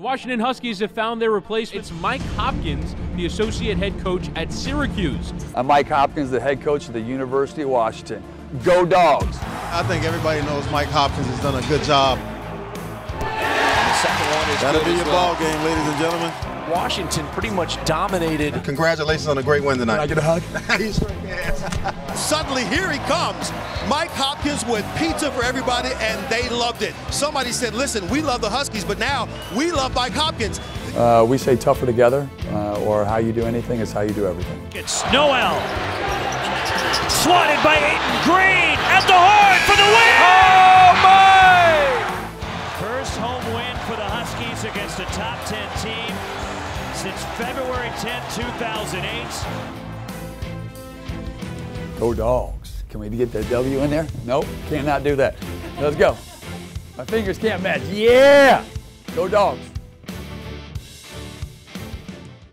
The Washington Huskies have found their replacement. It's Mike Hopkins, the associate head coach at Syracuse. I'm Mike Hopkins, the head coach of the University of Washington. Go Dogs! I think everybody knows Mike Hopkins has done a good job. The second one is That'll good be as your well. ball game, ladies and gentlemen. Washington pretty much dominated. Congratulations on a great win tonight. Can I get a hug? Suddenly, here he comes. Mike Hopkins with pizza for everybody, and they loved it. Somebody said, listen, we love the Huskies, but now we love Mike Hopkins. Uh, we say tougher together, uh, or how you do anything is how you do everything. It's Nowell. Swatted by Aiden Green at the horn home win for the Huskies against a top 10 team since February 10, 2008. Go Dogs! Can we get that W in there? Nope, cannot do that. Let's go. My fingers can't match. Yeah! Go Dogs!